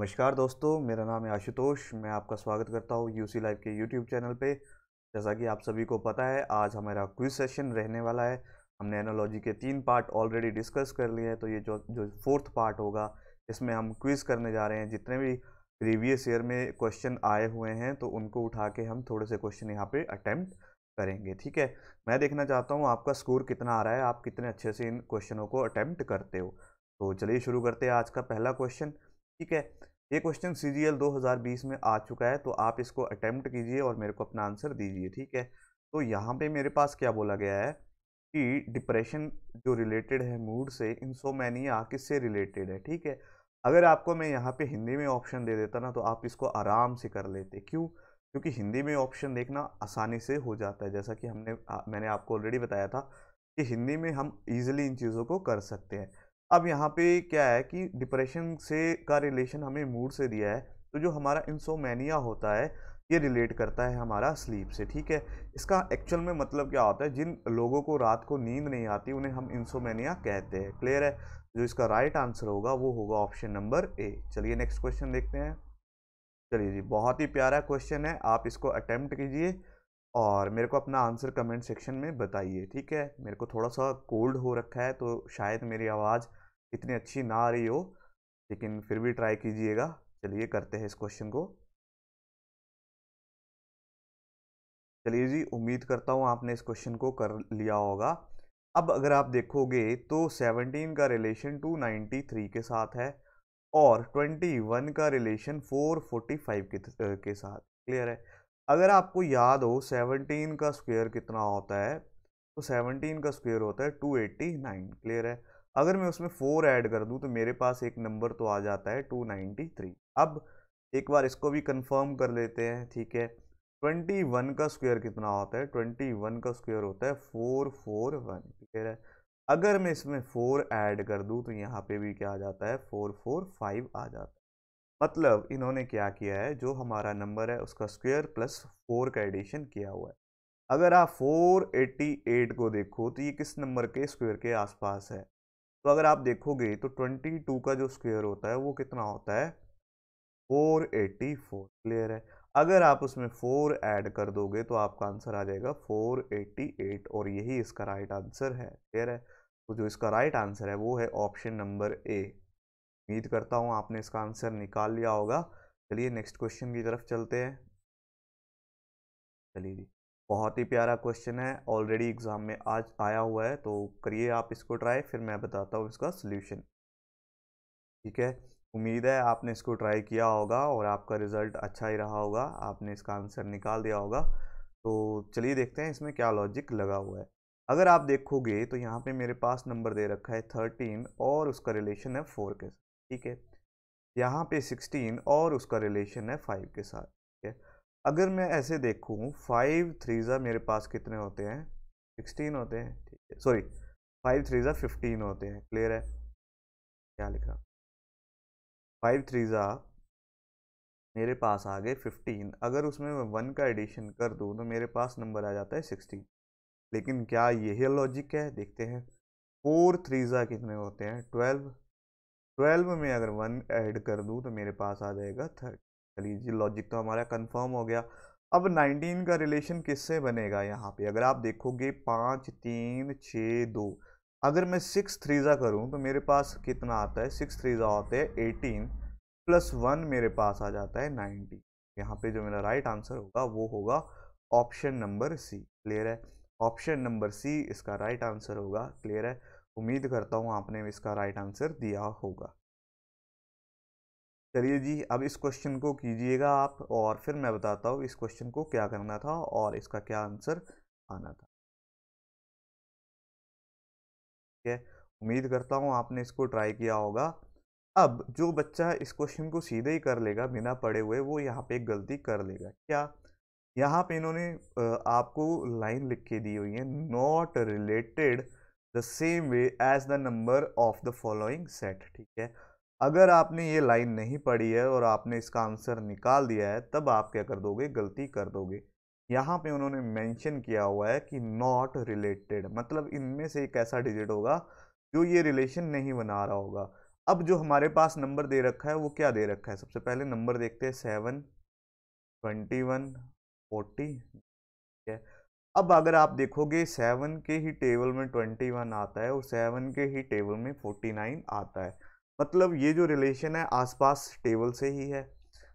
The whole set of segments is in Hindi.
नमस्कार दोस्तों, मेरा नाम है आशुतोष। मैं आपका स्वागत करता हूँ यूसी लाइव के यूट्यूब चैनल पे। जैसा कि आप सभी को पता है, आज हमारा क्विज सेशन रहने वाला है। हमने एनोलॉजी के तीन पार्ट ऑलरेडी डिस्कस कर लिए हैं तो ये जो जो फोर्थ पार्ट होगा, इसमें हम क्विज़ करने जा रहे हैं। जितने भी प्रीवियस ईयर में क्वेश्चन आए हुए हैं तो उनको उठा के हम थोड़े से क्वेश्चन यहाँ पे अटैम्प्ट करेंगे, ठीक है? मैं देखना चाहता हूँ, आपका स्कोर कितना आ रहा है? आप कितने अच्छे से इन क्वेश्चनों को अटैम्प्ट करते हो? तो चलिए शुरू करते हैं आज का पहला क्वेश्चन ठीक है? ये क्वेश्चन सी जी एल दो हज़ार बीस में आ चुका है तो आप इसको अटैम्प्ट कीजिए और मेरे को अपना आंसर दीजिए ठीक है? तो यहाँ पे मेरे पास क्या बोला गया है कि डिप्रेशन जो रिलेटेड है मूड से इंसोमैनिया किससे रिलेटेड है ठीक है? अगर आपको मैं यहाँ पे हिंदी में ऑप्शन दे देता ना तो आप इसको आराम से कर लेते। क्यों? क्योंकि हिंदी में ऑप्शन देखना आसानी से हो जाता है जैसा कि हमने आ, मैंने आपको ऑलरेडी बताया था कि हिंदी में हम ईजिली इन चीज़ों को कर सकते हैं। अब यहाँ पे क्या है कि डिप्रेशन से का रिलेशन हमें मूड से दिया है तो जो हमारा इंसोमैनिया होता है, ये रिलेट करता है हमारा स्लीप से, ठीक है? इसका एक्चुअल में मतलब क्या होता है, जिन लोगों को रात को नींद नहीं आती, उन्हें हम इंसोमैनिया कहते हैं। क्लियर है? जो इसका राइट आंसर होगा, वो होगा ऑप्शन नंबर ए चलिए नेक्स्ट क्वेश्चन देखते हैं। चलिए जी, बहुत ही प्यारा क्वेश्चन है, आप इसको अटैम्प्ट कीजिए। और मेरे को अपना आंसर कमेंट सेक्शन में बताइए ठीक है? मेरे को थोड़ा सा कोल्ड हो रखा है तो शायद मेरी आवाज़ इतनी अच्छी ना आ रही हो लेकिन फिर भी ट्राई कीजिएगा। चलिए करते हैं इस क्वेश्चन को। चलिए जी उम्मीद करता हूँ आपने इस क्वेश्चन को कर लिया होगा। अब अगर आप देखोगे तो 17 का रिलेशन 293 के साथ है और 21 का रिलेशन 445 के, के साथ। क्लियर है? अगर आपको याद हो 17 का स्क्वायर कितना होता है तो 17 का स्क्वायर होता है 289 क्लियर है? अगर मैं उसमें फोर ऐड कर दूँ तो मेरे पास एक नंबर तो आ जाता है टू नाइन्टी थ्री अब एक बार इसको भी कंफर्म कर लेते हैं, ठीक है? ट्वेंटी वन का स्क्वायर कितना होता है? ट्वेंटी वन का स्क्वायर होता है फोर फोर वन ठीक है? अगर मैं इसमें फोर ऐड कर दूँ तो यहाँ पे भी क्या आ जाता है? फोर फोर फाइव आ जाता है। मतलब इन्होंने क्या किया है, जो हमारा नंबर है, उसका स्क्वायर प्लस फोर का एडिशन किया हुआ है। अगर आप 488 को देखो तो ये किस नंबर के स्क्वायर के आसपास है? तो अगर आप देखोगे तो 22 का जो स्क्वायर होता है, वो कितना होता है? 484 क्लियर है? अगर आप उसमें 4 ऐड कर दोगे तो आपका आंसर आ जाएगा 488 और यही इसका राइट आंसर है, क्लियर है? तो जो इसका राइट आंसर है, वो है ऑप्शन नंबर ए। उम्मीद करता हूँ आपने इसका आंसर निकाल लिया होगा। चलिए नेक्स्ट क्वेश्चन की तरफ़ चलते हैं। चलिए जी, बहुत ही प्यारा क्वेश्चन है, ऑलरेडी एग्ज़ाम में आज आया हुआ है तो करिए आप इसको ट्राई, फिर मैं बताता हूँ इसका सोल्यूशन। ठीक है, उम्मीद है आपने इसको ट्राई किया होगा और आपका रिज़ल्ट अच्छा ही रहा होगा, आपने इसका आंसर निकाल दिया होगा। तो चलिए देखते हैं इसमें क्या लॉजिक लगा हुआ है। अगर आप देखोगे तो यहाँ पे मेरे पास नंबर दे रखा है थर्टीन और उसका रिलेशन है फोर के साथ। ठीक है? यहाँ पे सिक्सटीन और उसका रिलेशन है फाइव के साथ, ठीक है? अगर मैं ऐसे देखूँ फाइव थ्रीज़ा मेरे पास कितने होते हैं? सिक्सटीन होते हैं, ठीक है? सॉरी फाइव थ्रीज़ा फिफ्टीन होते हैं क्लियर है? क्या लिखा? फाइव थ्रीज़ा मेरे पास आ गए फिफ्टीन अगर उसमें मैं वन का एडिशन कर दूँ तो मेरे पास नंबर आ जाता है सिक्सटीन लेकिन क्या यही लॉजिक है? देखते हैं। फोर थ्रीज़ा कितने होते हैं? ट्वेल्व ट्वेल्व में अगर वन ऐड कर दूँ तो मेरे पास आ जाएगा थर्ट। चलिए जी लॉजिक तो हमारा कंफर्म हो गया। अब 19 का रिलेशन किससे बनेगा यहाँ पे? अगर आप देखोगे पाँच, तीन, छ, दो। अगर मैं सिक्स थ्रीज़ा करूँ तो मेरे पास कितना आता है? सिक्स थ्रीज़ा होते हैं एटीन प्लस वन मेरे पास आ जाता है नाइनटी यहाँ पे जो मेरा राइट आंसर होगा वो होगा ऑप्शन नंबर सी क्लियर है? ऑप्शन नंबर सी इसका राइट आंसर होगा। क्लियर है? उम्मीद करता हूँ आपने इसका राइट आंसर दिया होगा। चलिए जी, अब इस क्वेश्चन को कीजिएगा आप और फिर मैं बताता हूँ इस क्वेश्चन को क्या करना था और इसका क्या आंसर आना था। ठीक है, उम्मीद करता हूँ आपने इसको ट्राई किया होगा। अब जो बच्चा इस क्वेश्चन को सीधे ही कर लेगा बिना पढ़े हुए, वो यहाँ पे गलती कर लेगा। क्या? यहाँ पे इन्होंने आपको लाइन लिख के दी हुई है not related the same way as the number of the following set ठीक है? अगर आपने ये लाइन नहीं पढ़ी है और आपने इसका आंसर निकाल दिया है, तब आप क्या कर दोगे? गलती कर दोगे। यहाँ पे उन्होंने मेंशन किया हुआ है कि नॉट रिलेटेड मतलब इनमें से एक ऐसा डिजिट होगा जो ये रिलेशन नहीं बना रहा होगा। अब जो हमारे पास नंबर दे रखा है, वो क्या दे रखा है? सबसे पहले नंबर देखते हैं सेवन ट्वेंटी वन फोर्टी अब अगर आप देखोगे सेवन के ही टेबल में ट्वेंटी वन आता है और सेवन के ही टेबल में फोर्टी नाइन आता है। मतलब ये जो रिलेशन है आसपास टेबल से ही है।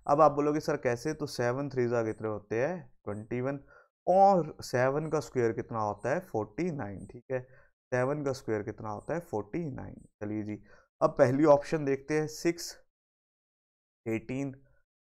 अब आप बोलोगे, सर, कैसे? तो सेवन थ्री जा कितने होते हैं? Twenty one. और सेवन का स्क्वायर कितना होता है? फोर्टी नाइन, ठीक है? सेवन का स्क्वायर कितना होता है? Forty nine. चलिए जी, अब पहली ऑप्शन देखते हैं, सिक्स, एटीन,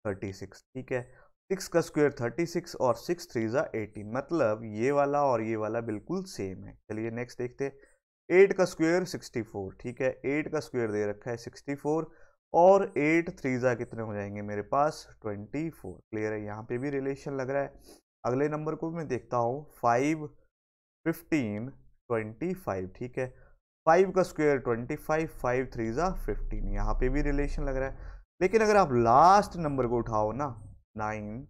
थर्टी सिक्स, ठीक है? सिक्स का स्क्वायर थर्टी सिक्स और सिक्स थ्री ज़ा एटीन। मतलब ये वाला और ये वाला बिल्कुल सेम है। चलिए नेक्स्ट देखते हैं। एट का स्क्वायर सिक्सटी फोर, ठीक है? एट का स्क्वायर दे रखा है सिक्सटी फोर और एट थ्री ज़ा कितने हो जाएँगे मेरे पास? Twenty four. क्लियर है? यहाँ पे भी रिलेशन लग रहा है। अगले नंबर को मैं देखता हूँ। फाइव फिफ्टीन ट्वेंटी फाइव ठीक है? फाइव का square twenty five five three ज़ा फिफ्टीन यहाँ पे भी रिलेशन लग रहा है। लेकिन अगर आप लास्ट नंबर को उठाओ ना nine,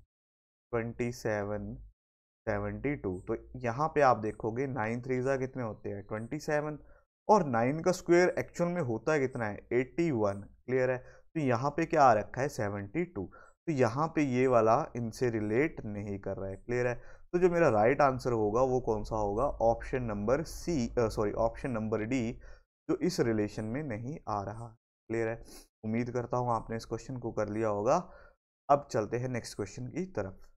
twenty seven, seventy two. तो यहाँ पे आप देखोगे नाइन थ्री ज़ा कितने होते हैं? Twenty seven. और नाइन का स्क्वायर एक्चुअल में होता है कितना है? Eighty one. क्लियर है? तो यहाँ पे क्या आ रखा है? Seventy two. तो यहाँ पे ये वाला इनसे रिलेट नहीं कर रहा है। क्लियर है? तो जो मेरा राइट आंसर होगा वो कौन सा होगा? Option number C sorry, option number D, जो इस रिलेशन में नहीं आ रहा। क्लियर है? उम्मीद करता हूँ आपने इस क्वेश्चन को कर लिया होगा। अब चलते हैं नेक्स्ट क्वेश्चन की तरफ़।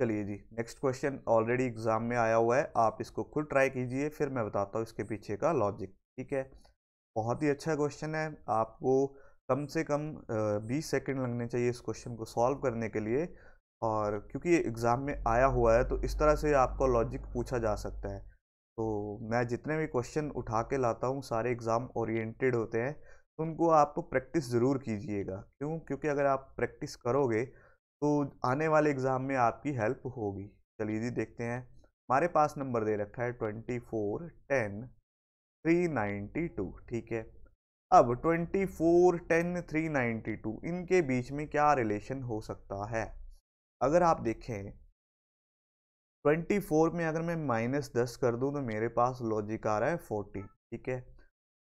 चलिए जी नेक्स्ट क्वेश्चन ऑलरेडी एग्ज़ाम में आया हुआ है, आप इसको खुद ट्राई कीजिए, फिर मैं बताता हूँ इसके पीछे का लॉजिक ठीक है? बहुत ही अच्छा क्वेश्चन है, आपको कम से कम बीस सेकंड लगने चाहिए इस क्वेश्चन को सॉल्व करने के लिए, और क्योंकि ये एग्ज़ाम में आया हुआ है तो इस तरह से आपको लॉजिक पूछा जा सकता है। तो मैं जितने भी क्वेश्चन उठा के लाता हूँ, सारे एग्ज़ाम ओरिएंटेड होते हैं उनको आप प्रैक्टिस ज़रूर कीजिएगा। क्यों? क्योंकि अगर आप प्रैक्टिस करोगे तो आने वाले एग्ज़ाम में आपकी हेल्प होगी। चलिए जी, देखते हैं। हमारे पास नंबर दे रखा है twenty four, ten, three ninety two, ठीक है? अब twenty four, ten, three ninety two, इनके बीच में क्या रिलेशन हो सकता है? अगर आप देखें, ट्वेंटी फोर में अगर मैं माइनस दस कर दूँ तो मेरे पास लॉजिक आ रहा है फोर्टीन ठीक है?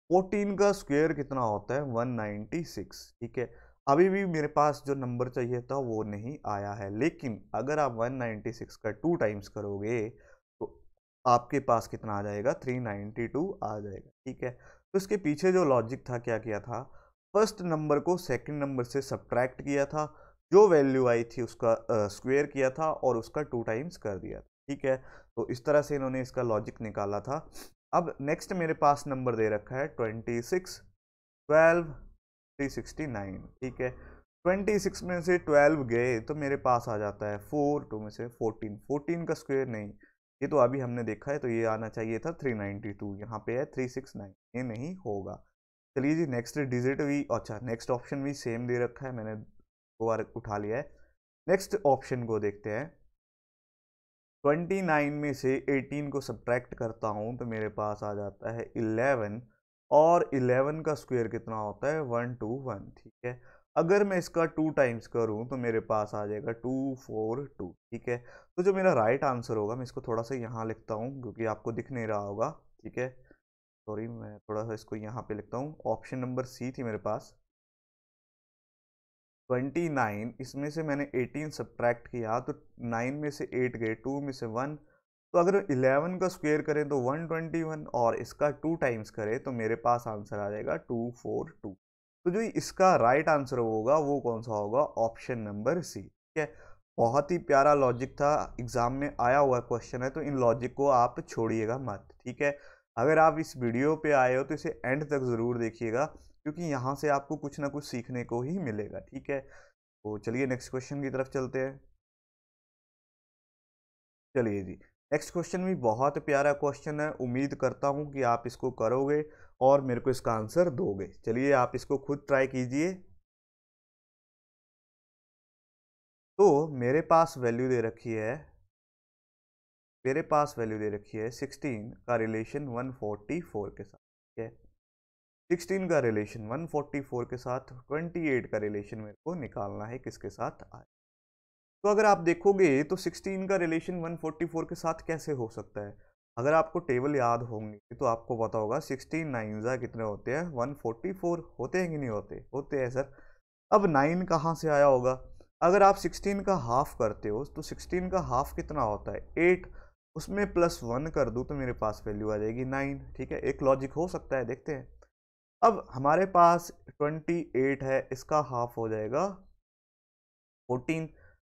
फोर्टीन का स्क्वायर कितना होता है? वन नाइन्टी सिक्स ठीक है? अभी भी मेरे पास जो नंबर चाहिए था वो नहीं आया है। लेकिन अगर आप वन नाइन्टी सिक्स का टू टाइम्स करोगे तो आपके पास कितना आ जाएगा? थ्री नाइन्टी टू आ जाएगा ठीक है? तो इसके पीछे जो लॉजिक था क्या किया था? फ़र्स्ट नंबर को सेकंड नंबर से सब्ट्रैक्ट किया था। जो वैल्यू आई थी उसका स्क्वेयर uh, किया था और उसका टू टाइम्स कर दिया ठीक है? तो इस तरह से इन्होंने इसका लॉजिक निकाला था। अब नेक्स्ट मेरे पास नंबर दे रखा है twenty six twelve three sixty nine ठीक है? ट्वेंटी सिक्स में से ट्वेल्व गए तो मेरे पास आ जाता है फोर टू में से फोर्टीन फोर्टीन का स्क्वेयर नहीं। ये तो अभी हमने देखा है तो ये आना चाहिए था थ्री नाइन्टी टू यहाँ पे है थ्री सिक्स नाइन ये नहीं होगा। चलिए जी नेक्स्ट डिजिट भी अच्छा नेक्स्ट ऑप्शन भी सेम दे रखा है, मैंने दो बार उठा लिया है। नेक्स्ट ऑप्शन को देखते हैं। ट्वेंटी नाइन में से एटीन को सब्ट्रैक्ट करता हूँ तो मेरे पास आ जाता है इलेवन और इलेवन का स्क्वायर कितना होता है? वन, टू, वन, ठीक है। अगर मैं इसका टू टाइम्स करूँ तो मेरे पास आ जाएगा टू, फोर, टू, ठीक है। तो जो मेरा राइट right आंसर होगा, मैं इसको थोड़ा सा यहाँ लिखता हूँ, क्योंकि आपको दिख नहीं रहा होगा, ठीक है। सॉरी, मैं थोड़ा सा इसको यहाँ पे लिखता हूँ। ऑप्शन नंबर सी थी मेरे पास। ट्वेंटी नाइन, इसमें से मैंने एटीन सब्ट्रैक्ट किया तो नाइन में से एट गए, टू में से वन। तो अगर इलेवन का स्क्वेयर करें तो वन ट्वेंटी वन और इसका टू टाइम्स करें तो मेरे पास आंसर आ जाएगा टू फोर टू। तो जो इसका राइट आंसर होगा, वो कौन सा होगा? Option number C. ठीक है? बहुत ही प्यारा लॉजिक था, एग्ज़ाम में आया हुआ क्वेश्चन है तो इन लॉजिक को आप छोड़िएगा मत, ठीक है? अगर आप इस वीडियो पे आए हो तो इसे एंड तक ज़रूर देखिएगा। क्योंकि यहाँ से आपको कुछ ना कुछ सीखने को ही मिलेगा, ठीक है? तो चलिए नेक्स्ट क्वेश्चन की तरफ़ चलते हैं। चलिए जी नेक्स्ट क्वेश्चन भी बहुत प्यारा क्वेश्चन है। उम्मीद करता हूँ कि आप इसको करोगे और मेरे को इसका आंसर दोगे। चलिए आप इसको खुद ट्राई कीजिए। तो मेरे पास वैल्यू दे रखी है, मेरे पास वैल्यू दे रखी है 16 का रिलेशन 144 के साथ। ठीक है 16 का रिलेशन 144 के साथ 28 का रिलेशन मेरे को निकालना है किसके साथ आए। तो अगर आप देखोगे तो 16 का रिलेशन 144 के साथ कैसे हो सकता है? अगर आपको टेबल याद होंगे तो आपको पता होगा सिक्सटीन नाइन ज़ा कितने होते हैं? वन फोर्टी फोर होते हैं कि नहीं होते? होते हैं सर अब नाइन कहाँ से आया होगा? अगर आप सिक्सटीन का हाफ़ करते हो तो सिक्सटीन का हाफ़ कितना होता है? एट उसमें प्लस वन कर दूँ तो मेरे पास वैल्यू आ जाएगी नाइन ठीक है? एक लॉजिक हो सकता है, देखते हैं। अब हमारे पास ट्वेंटी एट है, इसका हाफ़ हो जाएगा फोर्टीन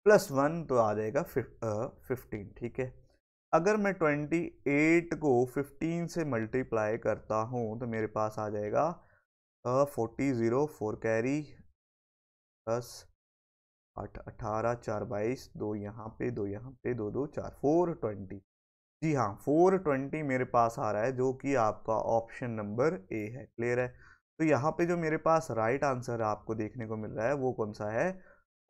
प्लस वन तो आ जाएगा फिफ्टीन ठीक है? अगर मैं ट्वेंटी एट को फिफ्टीन से मल्टीप्लाई करता हूँ तो मेरे पास आ जाएगा forty zero four carry plus आठ अठारह, चार, बाईस, दो यहाँ पे, दो यहाँ पे, दो दो, चार फोर ट्वेंटी जी हाँ फोर ट्वेंटी मेरे पास आ रहा है, जो कि आपका ऑप्शन नंबर ए है क्लियर है? तो यहाँ पे जो मेरे पास राइट आंसर आपको देखने को मिल रहा है, वो कौन सा है?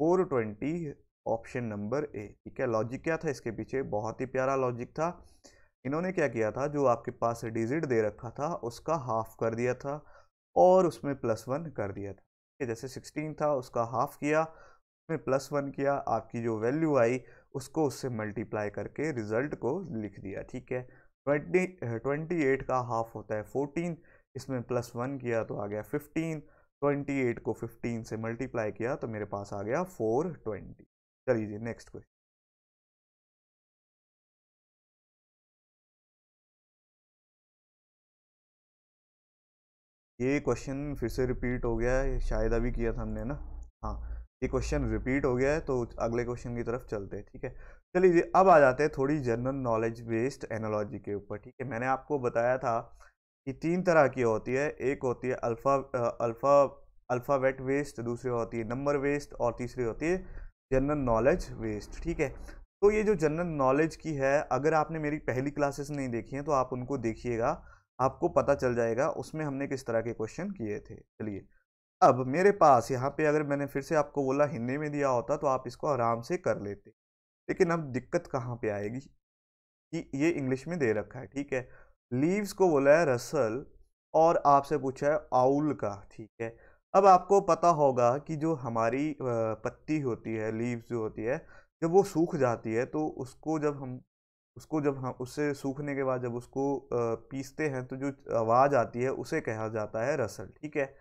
Four twenty option number A ठीक है? लॉजिक क्या था इसके पीछे? बहुत ही प्यारा लॉजिक था। इन्होंने क्या किया था? जो आपके पास डिजिट दे रखा था, उसका हाफ़ कर दिया था और उसमें प्लस वन कर दिया था। जैसे सिक्सटीन था, उसका हाफ़ किया उसमें प्लस वन किया, आपकी जो वैल्यू आई, उसको उससे मल्टीप्लाई करके रिज़ल्ट को लिख दिया, ठीक है? ट्वेंटी ट्वेंटी एट का हाफ़ होता है फोर्टीन, इसमें प्लस वन किया तो आ गया फिफ्टीन, ट्वेंटी एट को फिफ्टीन से मल्टीप्लाई किया तो मेरे पास आ गया फोर ट्वेंटी। चलिए नेक्स्ट क्वेश्चन। ये क्वेश्चन फिर से रिपीट हो गया है, शायद अभी किया था हमने ना? हाँ ये क्वेश्चन रिपीट हो गया है तो अगले क्वेश्चन की तरफ़ चलते हैं, ठीक है? चलिए अब आ जाते हैं थोड़ी जनरल नॉलेज बेस्ड एनोलॉजी के ऊपर, ठीक है? मैंने आपको बताया था कि तीन तरह की होती है, एक होती है अल्फ़ा अल्फ़ा अल्फ़ाबेट वेस्ट दूसरी होती है नंबर वेस्ट और तीसरी होती है जनरल नॉलेज वेस्ट ठीक है? तो ये जो जनरल नॉलेज की है, अगर आपने मेरी पहली क्लासेस नहीं देखी हैं तो आप उनको देखिएगा, आपको पता चल जाएगा, उसमें हमने किस तरह के क्वेश्चन किए थे, चलिए। अब मेरे पास यहाँ पे अगर मैंने फिर से आपको बोला हिंदी में दिया होता तो आप इसको आराम से कर लेते। लेकिन अब दिक्कत कहाँ पे आएगी? कि ये इंग्लिश में दे रखा है, ठीक है? लीव्स को बोला है रसल और आपसे पूछा है आउल का, ठीक है? अब आपको पता होगा कि जो हमारी पत्ती होती है, लीव्स जो होती है, जब वो सूख जाती है तो उसको जब हम, उसको जब हम, उससे सूखने के बाद जब उसको पीसते हैं तो जो आवाज़ आती है उसे कहा जाता है रसल, ठीक है?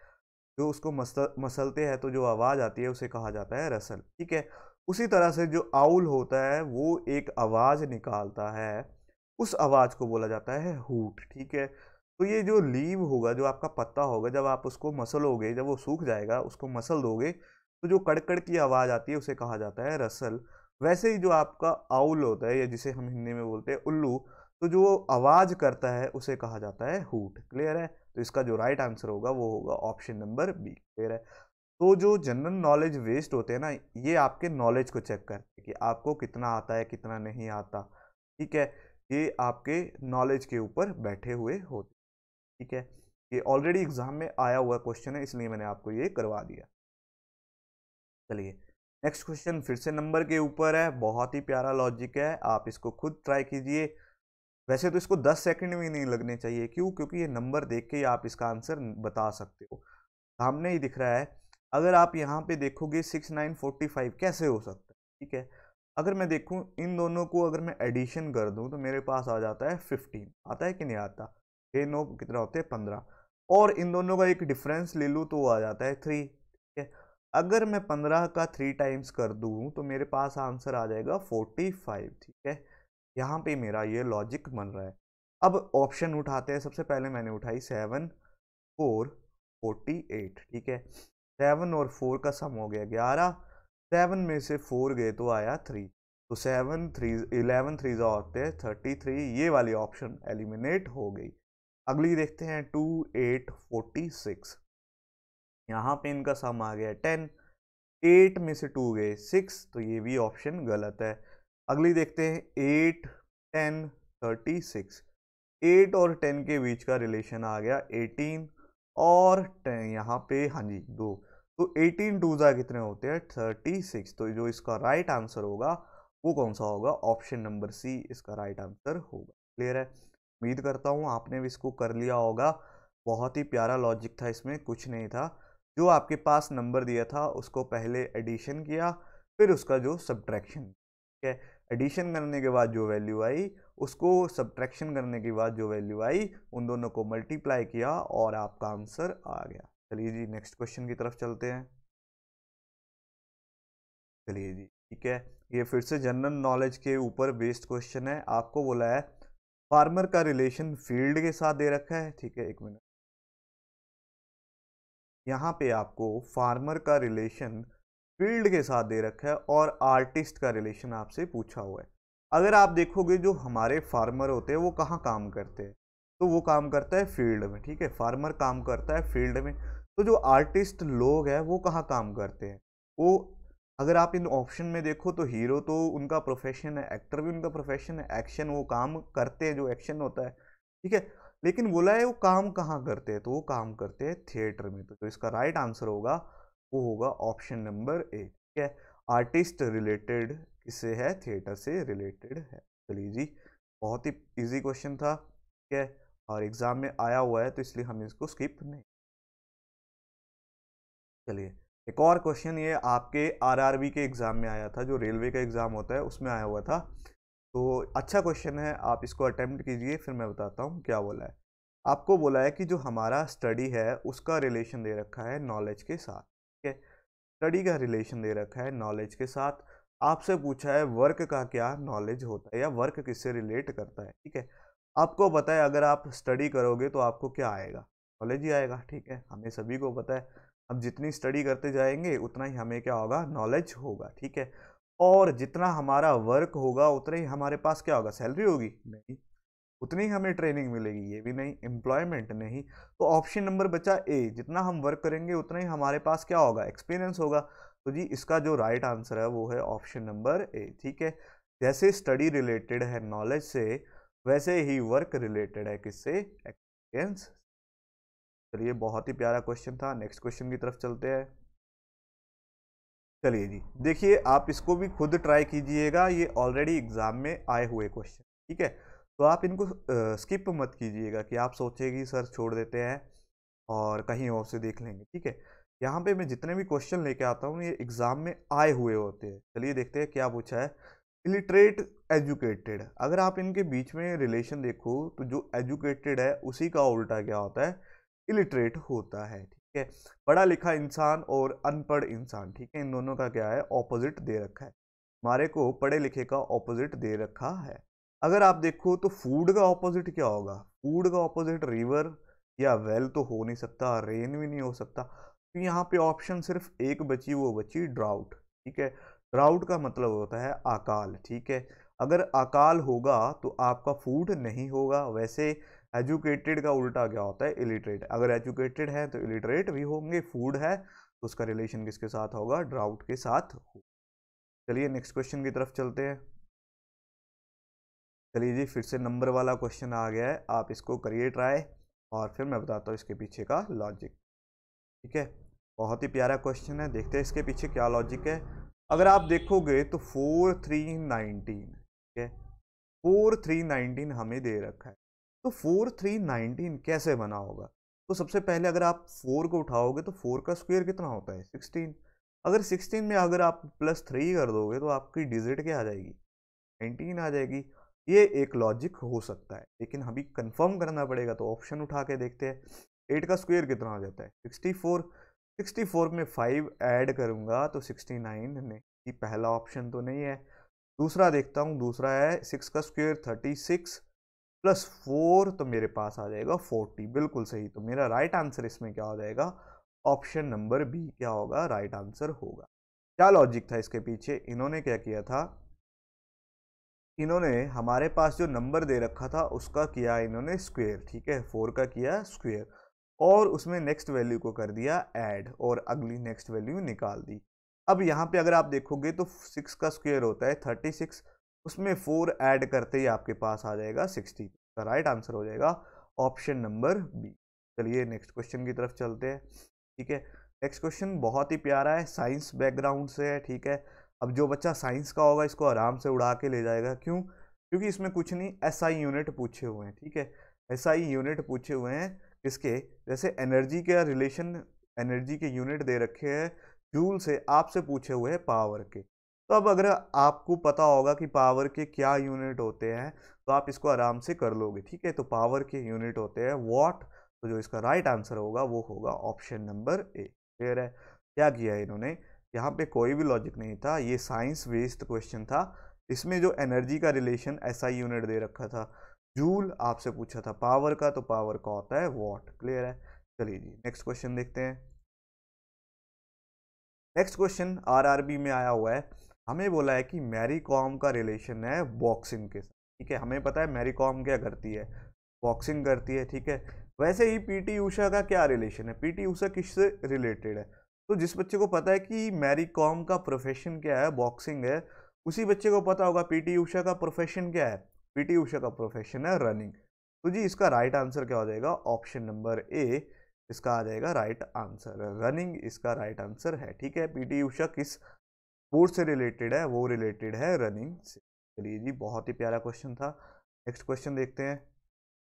जो उसको मसल मसलते हैं तो जो आवाज़ आती है, उसे कहा जाता है रसल, ठीक है? उसी तरह से जो आउल होता है, वो एक आवाज़ निकालता है, उस आवाज़ को बोला जाता है हूट, ठीक है? तो ये जो लीव होगा, जो आपका पत्ता होगा, जब आप उसको मसलोगे, जब वो सूख जाएगा, उसको मसल दोगे तो जो कड़कड़ की आवाज़ आती है, उसे कहा जाता है रसल। वैसे ही जो आपका आउल होता है, या जिसे हम हिंदी में बोलते हैं उल्लू तो जो आवाज़ करता है, उसे कहा जाता है हूट, क्लियर है? तो इसका जो राइट आंसर होगा, वो होगा ऑप्शन नंबर बी क्लियर है? तो जो जनरल नॉलेज वेस्ट होते हैं ना, ये आपके नॉलेज को चेक करते हैं कि आपको कितना आता है, कितना नहीं आता, ठीक है? ये आपके नॉलेज के ऊपर बैठे हुए होते ठीक है? ये ऑलरेडी एग्ज़ाम में आया हुआ क्वेश्चन है, इसलिए मैंने आपको ये करवा दिया। चलिए नेक्स्ट क्वेश्चन फिर से नंबर के ऊपर है, बहुत ही प्यारा लॉजिक है, आप इसको खुद ट्राई कीजिए। वैसे तो इसको 10 सेकंड भी नहीं लगने चाहिए। क्यों? क्योंकि ये नंबर देख के आप इसका आंसर बता सकते हो। सामने ही दिख रहा है, अगर आप यहाँ पे देखोगे सिक्स नाइन फोर्टी फाइव, कैसे हो सकता है? ठीक है, अगर मैं देखूँ, इन दोनों को अगर मैं एडिशन कर दूँ तो मेरे पास आ जाता है फिफ्टीन। आता है कि नहीं आता? ये नो कितना होते हैं? पंद्रह। और इन दोनों का एक डिफरेंस ले लूँ तो वो आ जाता है थ्री ठीक है, अगर मैं पंद्रह का थ्री टाइम्स कर दूँ तो मेरे पास आंसर आ जाएगा फोर्टी फाइव। ठीक है यहाँ पे मेरा ये लॉजिक बन रहा है। अब ऑप्शन उठाते हैं। सबसे पहले मैंने उठाई सेवन फोर फोर्टी एट ठीक है? सेवन और फोर का सम हो गया ग्यारह। सेवन में से फोर गए तो आया थ्री तो सेवन थ्री इलेवन थ्री जो होते हैं थर्टी थ्री ये वाली ऑप्शन एलिमिनेट हो गई। अगली देखते हैं टू एट फोर्टी सिक्स यहाँ पे इनका सम आ गया टेन एट में से टू गए सिक्स तो ये भी ऑप्शन गलत है। अगली देखते हैं eight ten thirty six eight और टेन के बीच का रिलेशन आ गया एटीन और टेन यहाँ पे हाँ जी, दो। तो एटीन टू ज़ा कितने होते हैं? थर्टी सिक्स तो जो इसका राइट आंसर होगा, वो कौन सा होगा? ऑप्शन नंबर सी इसका राइट आंसर होगा। क्लियर है? उम्मीद करता हूँ आपने भी इसको कर लिया होगा। बहुत ही प्यारा लॉजिक था इसमें, कुछ नहीं था। जो आपके पास नंबर दिया था, उसको पहले एडिशन किया, फिर उसका जो सब्ट्रैक्शन ठीक है? एडिशन करने के बाद जो वैल्यू आई, उसको सब्ट्रैक्शन करने के बाद जो वैल्यू आई, उन दोनों को मल्टीप्लाई किया और आपका आंसर आ गया। चलिए जी नेक्स्ट क्वेश्चन की तरफ़ चलते हैं। चलिए जी, ठीक है। ये फिर से जनरल नॉलेज के ऊपर बेस्ड क्वेश्चन है। आपको बोला है फार्मर का रिलेशन फ़ील्ड के साथ दे रखा है। ठीक है, एक मिनट यहाँ पे आपको फार्मर का रिलेशन फ़ील्ड के साथ दे रखा है और आर्टिस्ट का रिलेशन आपसे पूछा हुआ है। अगर आप देखोगे जो हमारे फार्मर होते हैं, वो कहाँ काम करते हैं? तो वो काम करता है फ़ील्ड में, ठीक है? फार्मर काम करता है फ़ील्ड में। तो जो आर्टिस्ट लोग हैं, वो कहाँ काम करते हैं? वो, अगर आप इन ऑप्शन में देखो तो हीरो तो उनका प्रोफेशन है एक्टर भी उनका प्रोफेशन है एक्शन वो काम करते हैं, जो एक्शन होता है, ठीक है? लेकिन बोला है वो काम कहाँ करते हैं? तो वो काम करते हैं थिएटर में। तो इसका राइट आंसर होगा वो होगा ऑप्शन नंबर ए, ठीक है? आर्टिस्ट रिलेटेड किससे है? थिएटर से रिलेटेड है। चलिए जी, बहुत ही इजी क्वेश्चन था, ठीक है? और एग्ज़ाम में आया हुआ है तो इसलिए हम इसको स्किप नहीं चलिए, एक और क्वेश्चन ये आपके आरआरबी के एग्ज़ाम में आया था, जो रेलवे का एग्ज़ाम होता है, उसमें आया हुआ था। तो अच्छा क्वेश्चन है, आप इसको अटेम्प्ट कीजिए, फिर मैं बताता हूँ क्या बोला है। आपको बोला है कि जो हमारा स्टडी है, उसका रिलेशन दे रखा है नॉलेज के साथ। है स्टडी का रिलेशन दे रखा है नॉलेज के साथ। आपसे पूछा है, वर्क का क्या नॉलेज होता है या वर्क किससे रिलेट करता है? ठीक है, आपको पता है, अगर आप स्टडी करोगे तो आपको क्या आएगा? नॉलेज ही आएगा, ठीक है, हमें सभी को पता है। हम जितनी स्टडी करते जाएँगे, उतना ही हमें क्या होगा? नॉलेज होगा, ठीक है। और जितना हमारा वर्क होगा, उतना ही हमारे पास क्या होगा? सैलरी होगी? नहीं। उतनी हमें ट्रेनिंग मिलेगी, ये भी नहीं एम्प्लॉयमेंट नहीं। तो ऑप्शन नंबर बचा ए जितना हम वर्क करेंगे, उतना ही हमारे पास क्या होगा? एक्सपीरियंस होगा। तो जी, इसका जो राइट right आंसर है, वो है ऑप्शन नंबर ए ठीक है? जैसे स्टडी रिलेटेड है नॉलेज से, वैसे ही वर्क रिलेटेड है किससे? एक्सपीरियंस चलिए, बहुत ही प्यारा क्वेश्चन था। नेक्स्ट क्वेश्चन की तरफ़ चलते हैं। चलिए जी, देखिए, आप इसको भी खुद ट्राई कीजिएगा। ये ऑलरेडी एग्ज़ाम में आए हुए क्वेश्चन ठीक है? तो आप इनको स्किप मत कीजिएगा कि आप सोचेगी सर छोड़ देते हैं और कहीं और से देख लेंगे, ठीक है? यहाँ पे मैं जितने भी क्वेश्चन लेके आता हूँ, ये एग्ज़ाम में आए हुए होते हैं। चलिए देखते हैं क्या पूछा है। इलिटरेट एजुकेटेड अगर आप इनके बीच में रिलेशन देखो तो जो एजुकेटेड है, उसी का उल्टा क्या होता है? इलिटरेट होता है, ठीक है? पढ़ा लिखा इंसान और अनपढ़ इंसान, ठीक है? इन दोनों का क्या है? ऑपोजिट दे रखा है। हमारे को पढ़े लिखे का ऑपोजिट दे रखा है। अगर आप देखो तो फ़ूड का ऑपोजिट क्या होगा? फ़ूड का ऑपोजिट रिवर या वेल तो हो नहीं सकता रेन भी नहीं हो सकता। तो यहाँ पे ऑप्शन सिर्फ़ एक बची, वो बची ड्राउट ठीक है? ड्राउट का मतलब होता है अकाल, ठीक है? अगर अकाल होगा तो आपका फ़ूड नहीं होगा। वैसे एजुकेटेड का उल्टा क्या होता है? इलिटरेट अगर एजुकेटेड है तो इलिटरेट भी होंगे फ़ूड है तो उसका रिलेशन किसके साथ होगा? ड्राउट के साथ हो चलिए नेक्स्ट क्वेश्चन की तरफ़ चलते हैं। चलिए जी, फिर से नंबर वाला क्वेश्चन आ गया है, आप इसको करिए ट्राई और फिर मैं बताता हूँ इसके पीछे का लॉजिक। ठीक है, बहुत ही प्यारा क्वेश्चन है, देखते हैं इसके पीछे क्या लॉजिक है। अगर आप देखोगे तो फोर थ्री नाइनटीन, ठीक है, फोर थ्री नाइनटीन हमें दे रखा है। तो फोर थ्री नाइनटीन कैसे बना होगा? तो सबसे पहले अगर आप फोर को उठाओगे तो फोर का स्क्वायर कितना होता है? सिक्सटीन। अगर सिक्सटीन में अगर आप प्लस थ्री कर दोगे तो आपकी डिजिट क्या आ जाएगी? नाइनटीन आ जाएगी। ये एक लॉजिक हो सकता है, लेकिन अभी कंफर्म करना पड़ेगा तो ऑप्शन उठा के देखते हैं। एट का स्क्वायर कितना हो जाता है? सिक्सटी फोर सिक्सटी फोर में फाइव ऐड करूँगा तो सिक्सटी नाइन नहीं पहला ऑप्शन तो नहीं है। दूसरा देखता हूँ, दूसरा है सिक्स का square thirty six plus four तो मेरे पास आ जाएगा फोर्टी बिल्कुल सही तो मेरा राइट आंसर इसमें क्या हो जाएगा? ऑप्शन नंबर बी क्या होगा? राइट आंसर होगा। क्या लॉजिक था इसके पीछे? इन्होंने क्या किया था? इन्होंने हमारे पास जो नंबर दे रखा था, उसका किया इन्होंने स्क्वेयर, ठीक है? फोर का किया स्क्वेयर और उसमें नेक्स्ट वैल्यू को कर दिया ऐड और अगली नेक्स्ट वैल्यू निकाल दी। अब यहाँ पे अगर आप देखोगे तो सिक्स का स्क्वेयर होता है थर्टी सिक्स, उसमें फोर ऐड करते ही आपके पास आ जाएगा सिक्सटी का राइट आंसर हो जाएगा ऑप्शन नंबर बी। चलिए नेक्स्ट क्वेश्चन की तरफ़ चलते हैं, ठीक है? नेक्स्ट क्वेश्चन बहुत ही प्यारा है, साइंस बैकग्राउंड से है, ठीक है? अब जो बच्चा साइंस का होगा, इसको आराम से उड़ा के ले जाएगा। क्यों? क्योंकि इसमें कुछ नहीं एस आई यूनिट पूछे हुए हैं, ठीक है? एस आई यूनिट पूछे हुए हैं इसके जैसे एनर्जी का रिलेशन एनर्जी के यूनिट दे रखे हैं जूल से, आपसे पूछे हुए हैं पावर के। तो अब अगर आपको पता होगा कि पावर के क्या यूनिट होते हैं तो आप इसको आराम से कर लोगे, ठीक है? तो पावर के यूनिट होते हैं वॉट तो जो इसका राइट आंसर होगा, वो होगा ऑप्शन नंबर ए क्लियर है? क्या किया है इन्होंने? यहाँ पे कोई भी लॉजिक नहीं था, ये साइंस बेस्ड क्वेश्चन था। इसमें जो एनर्जी का रिलेशन ऐसा SI यूनिट दे रखा था जूल आपसे पूछा था पावर का तो पावर का होता है वॉट क्लियर है। चलिए जी नेक्स्ट क्वेश्चन देखते हैं। नेक्स्ट क्वेश्चन आरआरबी में आया हुआ है। हमें बोला है कि मैरी कॉम का रिलेशन है बॉक्सिंग के साथ। ठीक है, हमें पता है मैरी कॉम क्या करती है। बॉक्सिंग करती है, ठीक है। वैसे ही पीटी उषा का क्या रिलेशन है? पीटी उषा किससे रिलेटेड है? तो जिस बच्चे को पता है कि मैरी कॉम का प्रोफेशन क्या है बॉक्सिंग है, उसी बच्चे को पता होगा पीटी उषा का प्रोफेशन क्या है। पीटी उषा का प्रोफेशन है रनिंग तो जी, इसका राइट आंसर क्या हो जाएगा? ऑप्शन नंबर ए इसका आ जाएगा राइट आंसर रनिंग इसका राइट आंसर है, ठीक है? पीटी उषा किस स्पोर्ट से रिलेटेड है? वो रिलेटेड है रनिंग से। चलिए जी, बहुत ही प्यारा क्वेश्चन था। नेक्स्ट क्वेश्चन देखते हैं।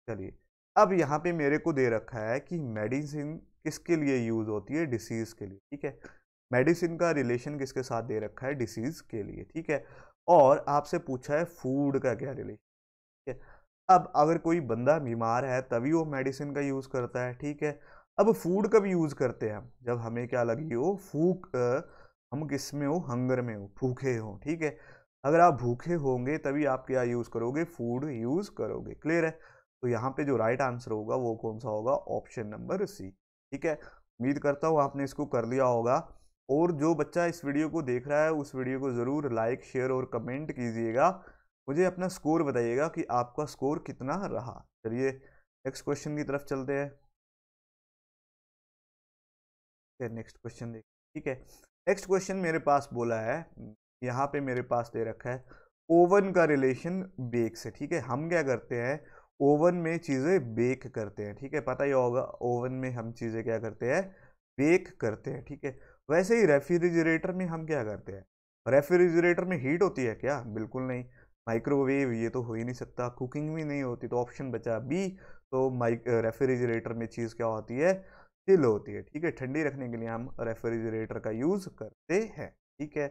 चलिए। अब यहाँ पे मेरे को दे रखा है कि मेडिसिन किसके लिए यूज़ होती है? डिसीज़ के लिए, ठीक है? मेडिसिन का रिलेशन किसके साथ दे रखा है? डिसीज़ के लिए, ठीक है? और आपसे पूछा है फ़ूड का क्या रिलेशन, ठीक है? अब अगर कोई बंदा बीमार है, तभी वो मेडिसिन का यूज़ करता है, ठीक है? अब फ़ूड का भी यूज़ करते हैं हम? जब हमें क्या लगी हो, फूक हम किसमें हो? हंगर में हो, भूखे हो, ठीक है? अगर आप भूखे होंगे, तभी आप क्या यूज़ करोगे? फ़ूड यूज़ करोगे, क्लियर है? तो यहाँ पे जो राइट आंसर होगा, वो कौन सा होगा? ऑप्शन नंबर सी ठीक है? उम्मीद करता हूँ आपने इसको कर लिया होगा। और जो बच्चा इस वीडियो को देख रहा है, उस वीडियो को ज़रूर लाइक, शेयर और कमेंट कीजिएगा। मुझे अपना स्कोर बताइएगा कि आपका स्कोर कितना रहा। चलिए, नेक्स्ट क्वेश्चन की तरफ़ चलते हैं। नेक्स्ट क्वेश्चन देख, ठीक है। नेक्स्ट क्वेश्चन मेरे पास बोला है, यहाँ पे मेरे पास दे रखा है, ओवन का रिलेशन बेक से, ठीक है? हम क्या करते हैं ओवन में चीज़ें बेक करते हैं, ठीक है? पता ही होगा ओवन में हम चीज़ें क्या करते हैं? बेक करते हैं, ठीक है? वैसे ही रेफ्रिजरेटर में हम क्या करते हैं? रेफ्रिजरेटर में हीट होती है क्या? बिल्कुल नहीं। माइक्रोवेव, ये तो हो ही नहीं सकता, कुकिंग भी नहीं होती तो ऑप्शन बचा बी तो माइक, रेफ्रिजरेटर में चीज़ क्या होती है? चिल होती है, ठीक है? ठंडी रखने के लिए हम रेफ्रिजरेटर का यूज़ करते हैं, ठीक है?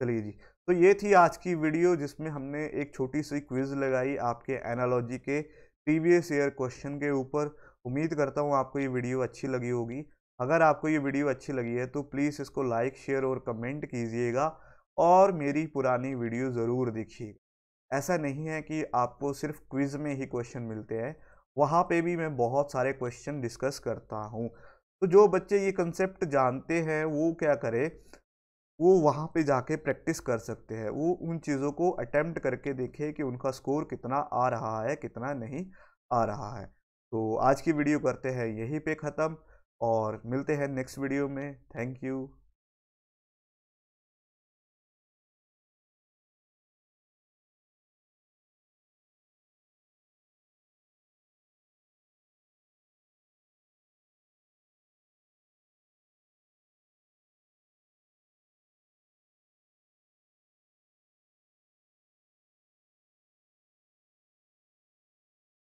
चलिए जी तो ये थी आज की वीडियो जिसमें हमने एक छोटी सी क्विज़ लगाई आपके एनालॉजी के प्रीवियस ईयर क्वेश्चन के ऊपर। उम्मीद करता हूँ आपको ये वीडियो अच्छी लगी होगी। अगर आपको ये वीडियो अच्छी लगी है तो प्लीज़ इसको लाइक, शेयर और कमेंट कीजिएगा और मेरी पुरानी वीडियो ज़रूर देखिएगा। ऐसा नहीं है कि आपको सिर्फ़ क्विज़ में ही क्वेश्चन मिलते हैं, वहाँ पे भी मैं बहुत सारे क्वेश्चन डिस्कस करता हूँ। तो जो बच्चे ये कंसेप्ट जानते हैं वो क्या करें? वो वहाँ पे जाके प्रैक्टिस कर सकते हैं। वो उन चीज़ों को अटैम्प्ट करके देखे कि उनका स्कोर कितना आ रहा है, कितना नहीं आ रहा है। तो आज की वीडियो करते हैं यहीं पे ख़त्म और मिलते हैं नेक्स्ट वीडियो में। Thank you.